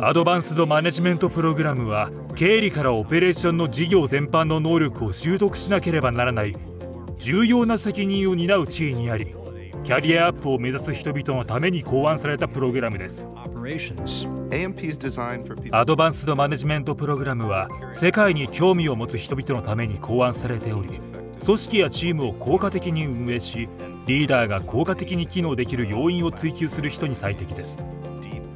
アドバンスドマネジメントプログラムは経理からオペレーションの事業全般の能力を習得しなければならない重要な責任を担う地位にありキャリアアップを目指す人々のために考案されたプログラムです。アドバンスドマネジメントプログラムは世界に興味を持つ人々のために考案されており組織やチームを効果的に運営しリーダーが効果的に機能できる要因を追求する人に最適です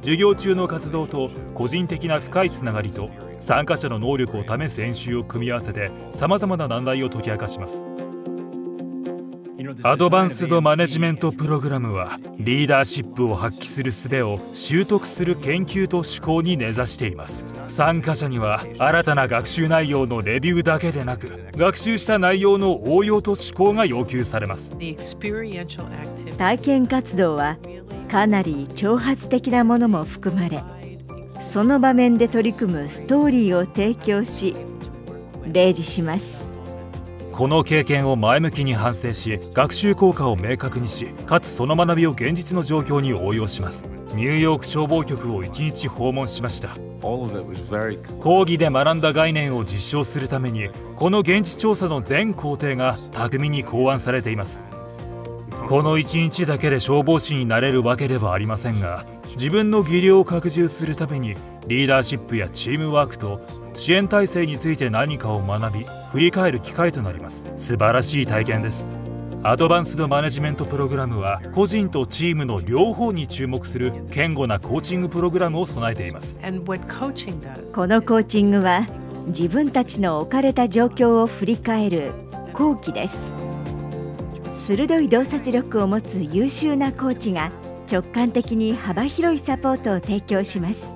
授業中の活動と個人的な深いつながりと参加者の能力を試す演習を組み合わせてさまざまな難題を解き明かします。アドバンスドマネジメントプログラムはリーダーシップを発揮する術を習得する研究と思考に根ざしています。参加者には新たな学習内容のレビューだけでなく学習した内容の応用と思考が要求されます。体験活動はかなり挑発的なものも含まれその場面で取り組むストーリーを提供し例示します。この経験を前向きに反省し学習効果を明確にしかつその学びを現実の状況に応用します。ニューヨーク消防局を1日訪問しました。講義で学んだ概念を実証するためにこの現地調査の全工程が巧みに考案されています。この1日だけで消防士になれるわけではありませんが自分の技量を拡充するためにリーダーシップやチームワークと支援体制について何かを学び振り返る機会となります。素晴らしい体験です。アドバンスドマネジメントプログラムは個人とチームの両方に注目する堅固なコーチングプログラムを備えています。このコーチングは自分たちの置かれた状況を振り返る後期です鋭い洞察力を持つ優秀なコーチが直感的に幅広いサポートを提供します。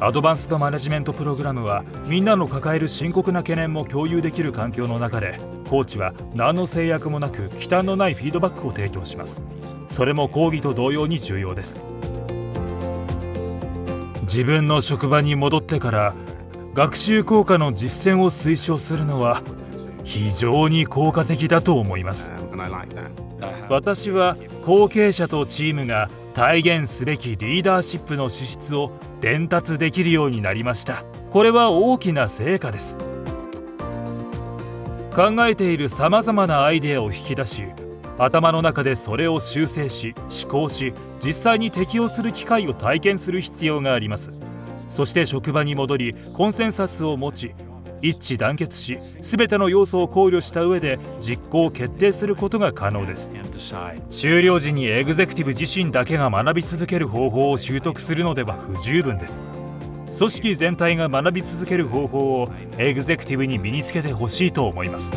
アドバンスドマネジメントプログラムはみんなの抱える深刻な懸念も共有できる環境の中でコーチは何の制約もなく忌憚のないフィードバックを提供します。それも講義と同様に重要です。自分の職場に戻ってから学習効果の実践を推奨するのは非常に効果的だと思います。私は後継者とチームが体現すべきリーダーシップの資質を伝達できるようになりました。これは大きな成果です。考えているさまざまなアイデアを引き出し頭の中でそれを修正し思考し実際に適用する機会を体験する必要があります。そして職場に戻りコンセンサスを持ち一致団結し全ての要素を考慮した上で実行を決定することが可能です。終了時にエグゼクティブ自身だけが学び続ける方法を習得するのでは不十分です。組織全体が学び続ける方法をエグゼクティブに身につけてほしいと思います。